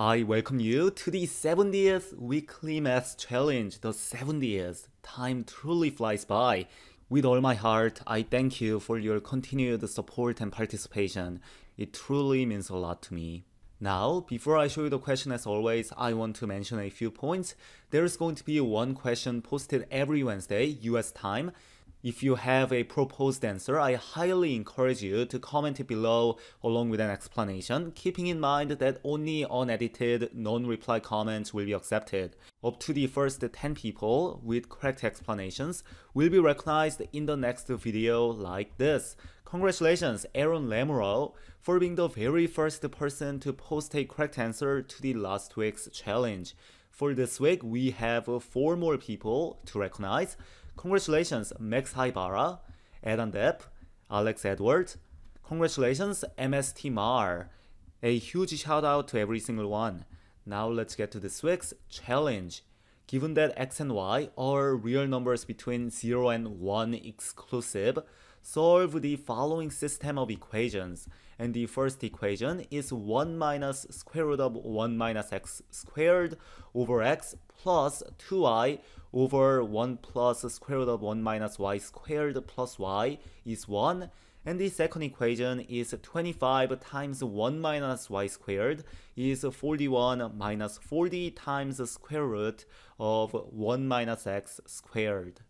I welcome you to the 70th weekly math challenge. The 70th. Time truly flies by. With all my heart, I thank you for your continued support and participation. It truly means a lot to me. Now, before I show you the question as always, I want to mention a few points. There is going to be one question posted every Wednesday, US time. If you have a proposed answer, I highly encourage you to comment it below along with an explanation, keeping in mind that only unedited, non-reply comments will be accepted. Up to the first 10 people with correct explanations will be recognized in the next video like this. Congratulations, Aaron Lamoreaux, for being the very first person to post a correct answer to the last week's challenge. For this week, we have four more people to recognize. Congratulations, Max Haibara, Adam Depp, Alex Edward. Congratulations, MST Mar. A huge shout out to every single one. Now let's get to this week's challenge. Given that x and y are real numbers between 0 and 1 exclusive, solve the following system of equations. And the first equation is 1 minus square root of 1 minus x squared over x plus 2i over 1 plus square root of 1 minus y squared plus y is 1. And the second equation is 25 times 1 minus y squared is 41 minus 40 times the square root of 1 minus x squared.